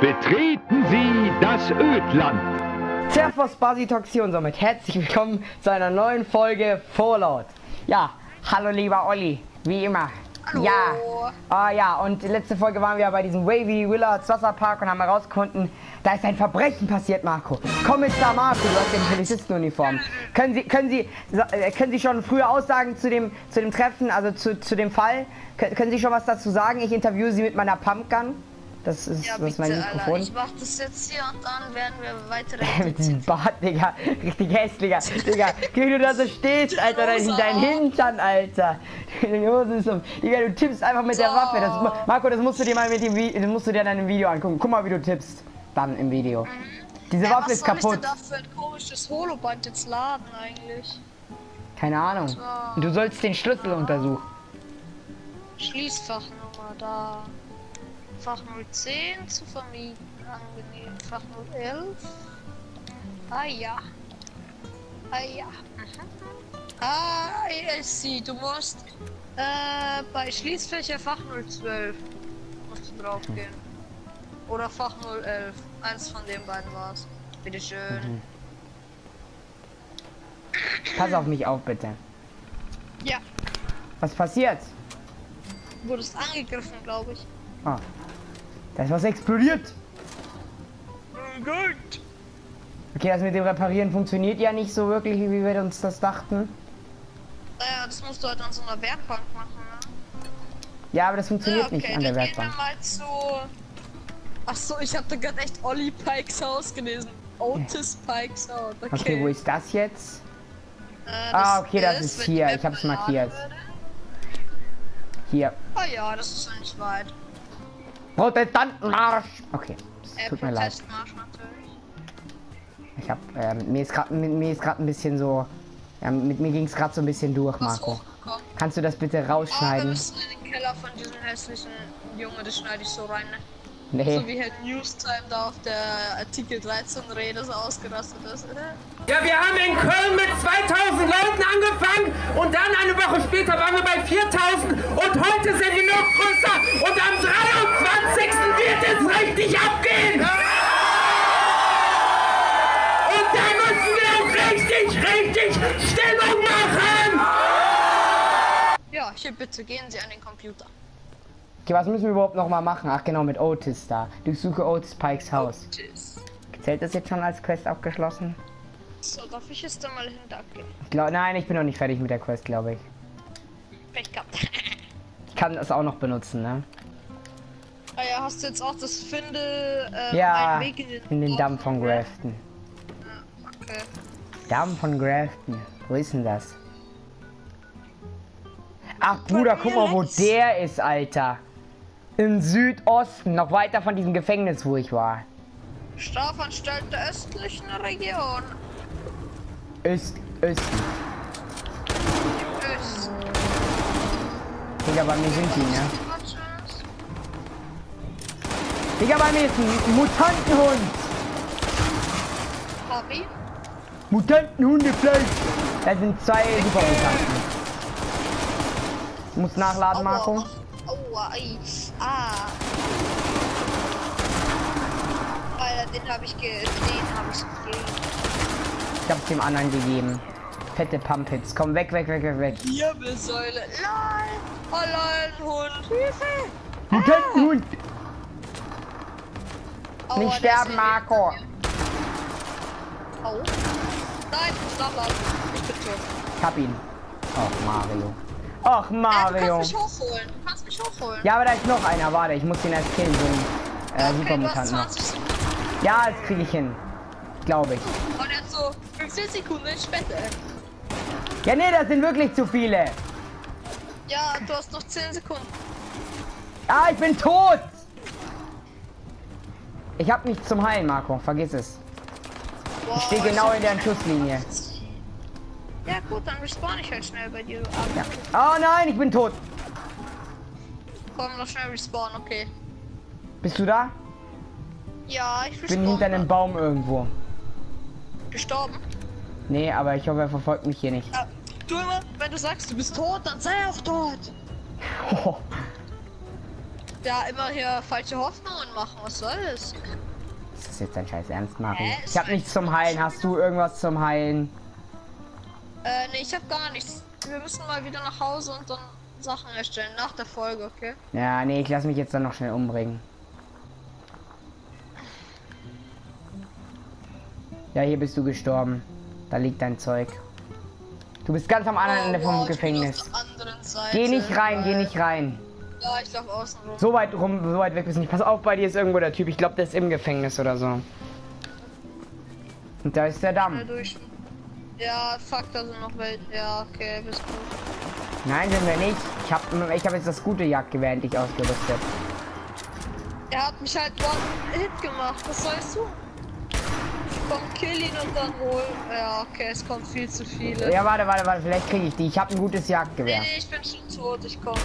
Betreten Sie das Ödland. Servus Basitoxi und somit herzlich willkommen zu einer neuen Folge Fallout. Ja, hallo lieber Olli, wie immer. Hallo. Ja, ah ja, und letzte Folge waren wir bei diesem Wavy Willards Wasserpark und haben herausgefunden, da ist ein Verbrechen passiert, Marco. Kommissar Marco, du hast ja die Polizistenuniform. Können Sie, können Sie, äh, können Sie schon frühe Aussagen zu dem, zu dem Treffen, also zu, zu dem Fall? Kön- Können Sie schon was dazu sagen? Ich interviewe Sie mit meiner Pumpgun. Das ist, Ja, das bitte, mein Alter. Mikrofon. Ich mach das jetzt hier und dann werden wir weitere Mit diesem. Bart, Digga. Richtig hässlicher. Digga, wie du da so stehst, Alter, dein, Rosa. dein Hintern, Alter. Digga, du tippst einfach mit der So. Waffe. Das, Marco, das musst du dir mal mit dem das musst du dir dann im Video angucken. Guck mal, wie du tippst. Dann im Video. Diese Ey, Waffe was ist soll ich kaputt. denn da für ein komisches Holoband jetzt laden eigentlich? Keine Ahnung. Und du sollst den Schlüssel untersuchen. Schließfachnummer da. Fach 010 zu vermieten. Angenehm. Fach 011. Ah ja. Ah ja. Ah, see. Du musst äh, bei Schließfächer Fach 012 musst du drauf gehen. Oder Fach 011. Eins von den beiden war's. Bitteschön. Mhm. Pass auf mich auf, bitte. Ja, Was passiert? du wurdest angegriffen, glaube ich. Ah. Da ist was explodiert. Gut. Okay, das mit dem Reparieren funktioniert ja nicht so wirklich, wie wir uns das dachten. Naja, das musst du halt an so einer Werkbank machen, ne? Ja, aber das funktioniert Ja, nicht an der Werkbank. Gehen wir mal zu. Ach so, ich habe da gerade echt Olli Pikes Haus gelesen. Otis Pikes Haus. Okay, Okay, wo ist das jetzt? Äh, Ah, okay, das ist hier. Ich hab's markiert. würde. Hier. Ah ja, das ist ja nicht weit. Protestantenmarsch! Okay, Äh, tut mir leid. Ich hab, ähm, mir ist gerade mir ist gerade ein bisschen so, ja, mit mir ging es gerade so ein bisschen durch, Marco. Kannst du das bitte Ah, wir rausschneiden? müssen in den Keller von diesem hässlichen Junge, das schneide ich so rein, ne? So Nee. wie halt Newstime da auf der Artikel 13 Rede so ausgerastet ist. Ja, wir haben in Köln mit 2000 Leuten angefangen und dann eine Woche später waren wir bei 4000 und heute sind wir noch größer und am 23. wird es richtig abgehen. Und da müssen wir auch richtig, richtig Stellung machen. Ja, hier bitte gehen Sie an den Computer. Okay, was müssen wir überhaupt noch mal machen? Ach genau, mit Otis da. Durchsuche Otis Pikes Haus. Tschüss. Zählt das jetzt schon als Quest abgeschlossen? So, darf ich jetzt da mal hin? Danke. Ich glaub, nein, ich bin noch nicht fertig mit der Quest, glaube ich. Pech gehabt. Ich kann das auch noch benutzen, ne? ah ja, hast du jetzt auch das Finde ähm, Ja, Weg in den, in den Damm von Grafton. Okay. Damm von Grafton. Wo ist denn das? Ach Bruder, guck mal, wo der ist, Alter. Im Südosten, noch weiter von diesem Gefängnis, wo ich war. Strafanstalt der östlichen Region. Öst, Östen. Öst. Digga, bei mir sind die, ne? Digga, bei mir ist ein Mutantenhund. Hobby. Mutantenhundefleisch. Da sind zwei Supermutanten. Muss nachladen, Marco. Aua, ei. Ah. Alter, den habe ich ge den habe ich gegeben. Ich hab's dem anderen gegeben. Fette Pumpits. Komm, weg, weg, weg, weg, weg. Wirbelsäule. Nein. Allein Hund. Hilfe. Mutantenhund. Aua, Nicht der ist sterben, in- Marco. Au. Nein, ich bin tot. Ich hab ihn. Och, Mario. Och, Äh, du Mario. kannst mich hochholen. Du kannst mich hochholen. Ja, aber da ist noch einer. Warte, ich muss den erst killen. So einen, äh, okay, du Supermutanten. 20 Sekunden. Ja, das kriege ich hin. Glaube ich. Und jetzt so 15 Sekunden später. Ja, nee, das sind wirklich zu viele. Ja, du hast noch 10 Sekunden. Ah, ich bin tot. Ich hab nichts zum Heilen, Marco. Vergiss es. Boah, Ich stehe genau in der Schusslinie. Ja gut, dann respawn ich halt schnell bei dir. Ja. Oh nein, ich bin tot. Komm, noch schnell respawn, okay. Bist du da? Ja, ich bin hinter einem Baum irgendwo. Gestorben. Nee, aber ich hoffe, er verfolgt mich hier nicht. Ja, du immer, wenn du sagst, du bist tot, dann sei auch tot. Oh. Ja, immer hier falsche Hoffnungen machen. Was soll das? Das ist jetzt dein Scheiß Ernst, Marco. Hä? Ich hab nichts zum Heilen. Hast du irgendwas zum Heilen? Äh, nee, ich hab gar nichts. Wir müssen mal wieder nach Hause und dann Sachen erstellen. Nach der Folge, okay? Ja, nee, ich lass mich jetzt dann noch schnell umbringen. Ja, hier bist du gestorben. Da liegt dein Zeug. Du bist ganz am anderen Ende vom Oh, wow, Gefängnis. Seite, Geh nicht rein, geh nicht rein. Ja, ich lauf außen rum. So weit rum, so weit weg bist du nicht. Pass auf, bei dir ist irgendwo der Typ. Ich glaube, der ist im Gefängnis oder so. Und da ist der Damm. durch. Ja, fuck, da sind noch welche. Ja, okay, bist gut. Nein, sind wir nicht. Ich habe ich hab jetzt das gute Jagdgewehr endlich ausgerüstet. Er hat mich halt one Hit gemacht. Was sollst du? Komm, kill ihn und dann hol. Ja, okay, es kommt viel zu viele. Ja, warte, warte, warte. Vielleicht kriege ich die. Ich habe ein gutes Nee, Jagdgewehr. nee, ich bin schon tot. Ich komm.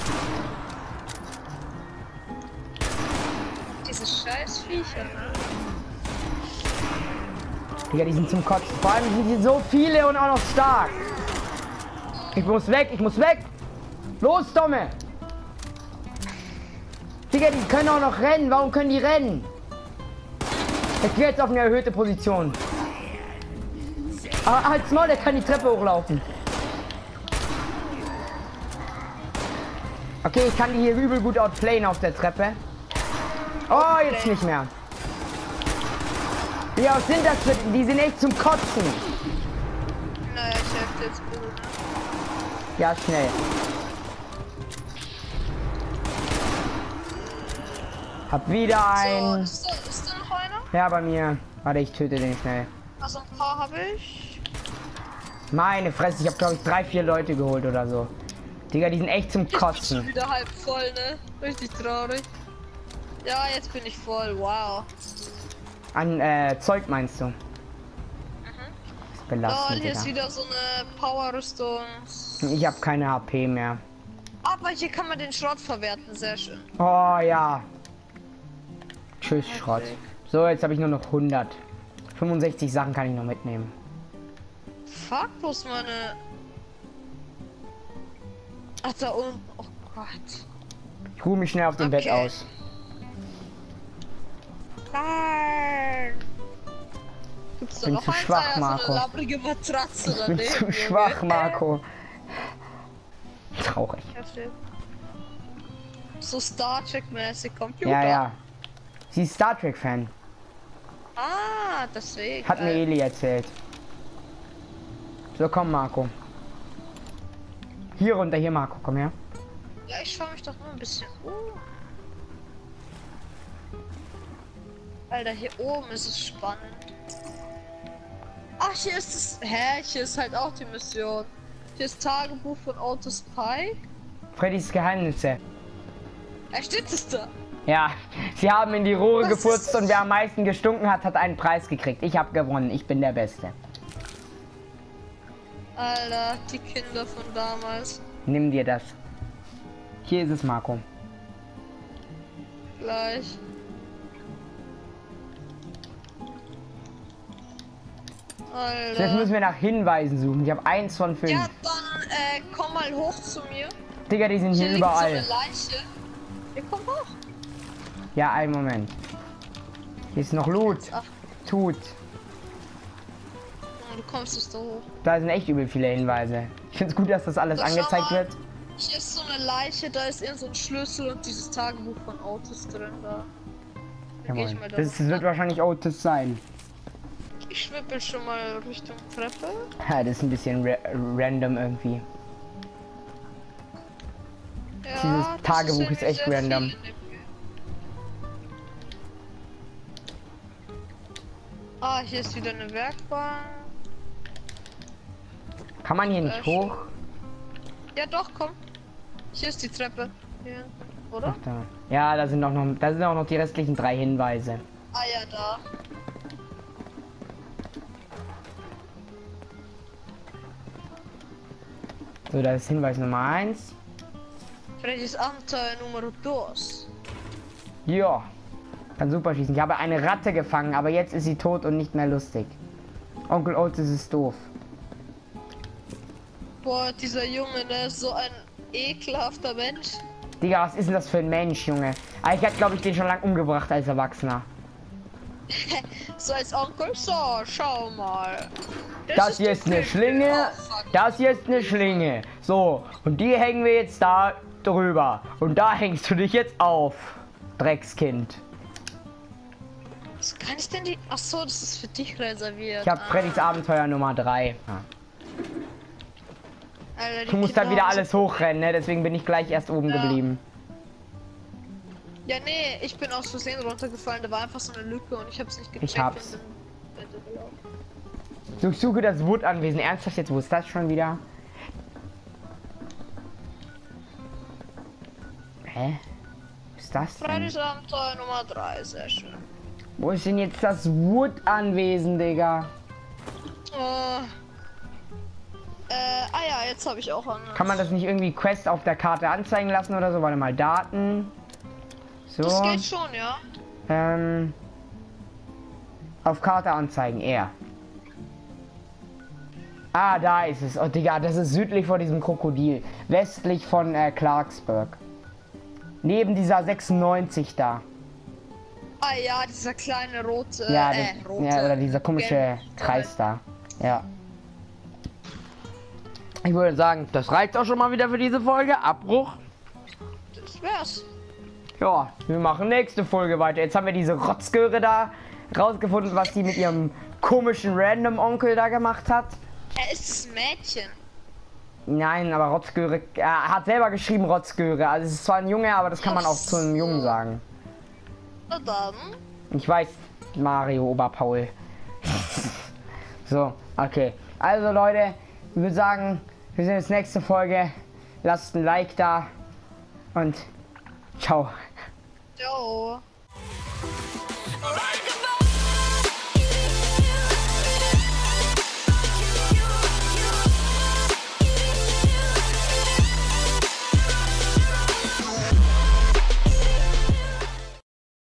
Diese scheiß Viecher, ne? Digga, die sind zum Kotzen. Vor allem sind die so viele und auch noch stark. Ich muss weg, ich muss weg. Los, Domme. Digga, die können auch noch rennen. Warum können die rennen? Ich gehe jetzt auf eine erhöhte Position. Ah, halt's Maul, der kann die Treppe hochlaufen. Okay, ich kann die hier übel gut outplayen auf der Treppe. Oh, jetzt nicht mehr. Wie aus sind das für, die sind echt zum Kotzen. Naja, ich helfe jetzt bitte, ne? Ja, schnell. Hab wieder So, ein. ist da, ist da noch einer? Ja, bei mir. Warte, ich töte den schnell. Also ein paar habe ich. Meine Fresse, ich habe glaube ich drei, vier Leute geholt oder so. Digga, die sind echt zum Jetzt bin ich Kotzen. wieder halb voll, ne? Richtig traurig. Ja, jetzt bin ich voll. Wow. An äh, Zeug meinst du? Ist Lol, belastend, hier ist wieder so eine Power-Rüstung. Ich habe keine HP mehr. Aber hier kann man den Schrott verwerten, sehr schön. Oh ja. Tschüss, Schrott. So, jetzt habe ich nur noch 100. 65 Sachen kann ich noch mitnehmen. Fuck, ist meine... Ach, da unten. Oh Gott. Ich ruhe mich schnell auf dem Bett Okay. aus. Nein! Gibt's da bin noch zu schwach, Marco. Matratze Ich bin zu schwach, Marco. Traurig. So Star Trek-mäßig Computer. Ja, ja. Sie ist Star Trek-Fan. Ah, deswegen. Hat mir Äh, Eli erzählt. So, komm, Marco. Hier runter, hier, Marco, komm her. Ja, ich schau mich doch nur ein bisschen um. Alter, hier oben ist es spannend. Ach, hier ist es. Hä? Hier ist halt auch die Mission. Hier ist Tagebuch von Otis Pike. Freddys Geheimnisse. Er steht es da. Ja, sie haben in die Rohre Was das? und wer am meisten gestunken hat, hat einen Preis gekriegt. Ich habe gewonnen, ich bin der Beste. Alter, die Kinder von damals. Nimm dir das. Hier ist es, Marco. Gleich. Jetzt Alter. müssen wir nach Hinweisen suchen. Ich habe eins von fünf. Ja, dann äh, komm mal hoch zu mir. Digga, die sind Hier hier so überall. eine Leiche. Wir kommen hoch. Ja, einen Moment. Hier ist noch Loot. Ach, Tut. du kommst nicht so hoch. Da sind echt übel viele Hinweise. Ich finde es gut, dass das alles schau angezeigt wird. Hier ist so eine Leiche, da ist irgend so ein Schlüssel und dieses Tagebuch von Autos drin da. Da Jawohl. da Das hoch. wird wahrscheinlich Otis sein. Ich schwippel schon mal Richtung Treppe. Ja, das ist ein bisschen ra random irgendwie. Ja, Dieses Tagebuch ist irgendwie echt random. Ah, hier ist wieder eine Werkbank. Kann man hier nicht Äh, hoch? Ja doch, komm. Hier ist die Treppe. Hier. Oder? Ach, da. Ja, da sind auch noch, da sind auch noch die restlichen drei Hinweise. Ah ja, da. So, da ist Hinweis Nummer eins. Freddy's Abenteuer Nummer 2. Ja. Kann super schießen. Ich habe eine Ratte gefangen, aber jetzt ist sie tot und nicht mehr lustig. Onkel Otis ist doof. Boah, dieser Junge, ne, ist so ein ekelhafter Mensch. Digga, was ist denn das für ein Mensch, Junge? Ich hätte, glaube ich, den schon lang umgebracht als Erwachsener. So als Onkel, so, schau mal. Das hier die ist eine. Schlinge. Oh. Das hier ist eine Schlinge. So, und die hängen wir jetzt da drüber. Und da hängst du dich jetzt auf, Dreckskind. Was kann ich denn die. Ach so, das ist für dich reserviert. Ich habe Ah, Freddys Abenteuer Nummer 3. Alter, die Du musst dann Kinder wieder haben so- alles hochrennen, ne? Deswegen bin ich gleich erst oben Ja. geblieben. Ja, nee, ich bin aus Versehen runtergefallen. Da war einfach so eine Lücke und ich hab's nicht gecheckt. Ich hab's. Durchsuche das Wood-Anwesen. Ernsthaft jetzt, wo ist das schon wieder? Hä? Wo ist das denn? Freddys Abenteuer Nummer 3, sehr schön. Wo ist denn jetzt das Wood-Anwesen, Digga? Oh. Äh, ah ja, jetzt habe ich auch an. Kann man das nicht irgendwie Quest auf der Karte anzeigen lassen oder so? Warte mal, Daten. So. Das geht schon, ja. Ähm, auf Karte anzeigen, er. Ah, da ist es. Oh, Digga, das ist südlich von diesem Krokodil. Westlich von äh, Clarksburg. Neben dieser 96 da. Ah ja, dieser kleine rote. Ja, äh, das, rote. ja oder dieser komische gelbe- Kreis da. Ja. Ich würde sagen, das reicht auch schon mal wieder für diese Folge. Abbruch. Das wär's. Ja, wir machen nächste Folge weiter. Jetzt haben wir diese Rotzgöre da rausgefunden, was die mit ihrem komischen Random-Onkel da gemacht hat. Er ist ein Mädchen. Nein, aber Rotzgöre, er hat selber geschrieben Rotzgöre. Also es ist zwar ein Junge, aber das kann man auch zu einem Jungen sagen. Dann. Ich weiß, Mario Oberpaul. so, okay. Also Leute, ich würde sagen, wir sehen uns nächste Folge. Lasst ein Like da und ciao. Ciao. Alright.